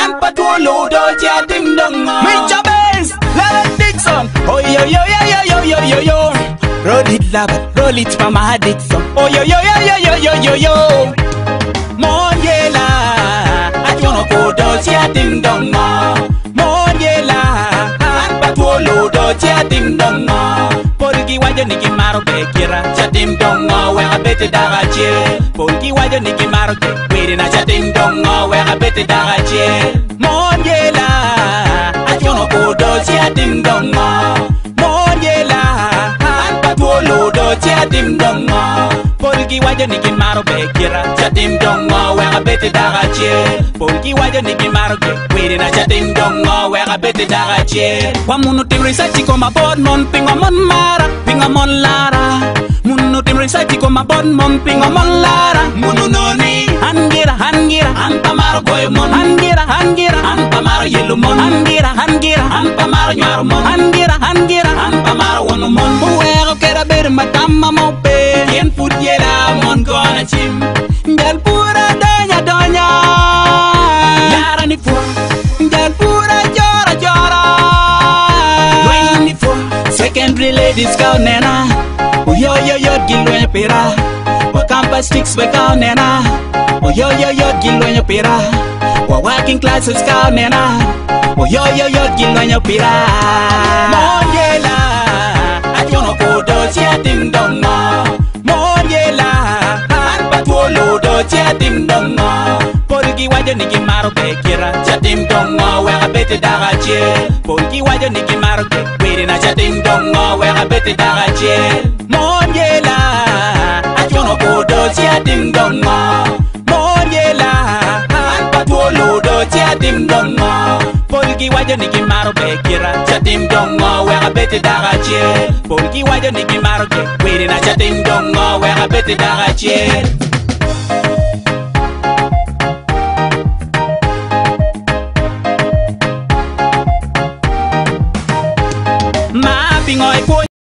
Ampatulo Doja Ding Dong Mitchell Benz Lalan Dixon Oh yo yo yo yo yo yo yo yo Roll it love, roll it mama had it Oh yo yo yo yo yo yo yo yo Monyela Ajono ko Doja Ding Dong Monyela Ampatulo Doja Ding Dong Porigi wajo nikimaro bekira Cha Ding Dong bete dagatje bonki wajo niki marke wede na sa ten dongo we ga bete dagatje monjela atjono ko dosi a ten dongo monjela anta tuolo dosi a ten dongo bonki wajo niki maro be kira sa ten dongo we ga bete dagatje bonki wajo niki marke wede na sa ten dongo we ga bete dagatje kwa munu tibri sa chiko mabon mon pingo mon mara pingo mon lara saiki ko mabon mon pingo mon lara munu noni angira angira ampa maro goyo mon angira angira ampa maro yelu mon angira angira ampa maro nyaro mon angira angira ampa maro wonu mon uwero kera ber matama mo pe yen put yela mon na chim ngel pura danya donya yara ni fo ngel pura jora jora Secondary ladies go nena Oh, yo yo yo gilwe pera Wakamba sticks weka nena oh, Yo yo yo gilwe pera Wa working classes ka nena oh, Yo yo yo gilwe pera Monyela Ajono kodo chia ding dong no Monyela Arpa tuolo do chia ding dong no Porigi wajo nigi maro bekira Chia ding dong no bete daratie poki wajo niki marte wede na cha ting dongo wega bete daratie monyela atono ko do cha ting dongo monyela atolo do cha ting dongo poki wajo niki marte kira cha ting dongo wega bete daratie poki wajo niki marte wede na cha ting dongo wega bete daratie 买杯。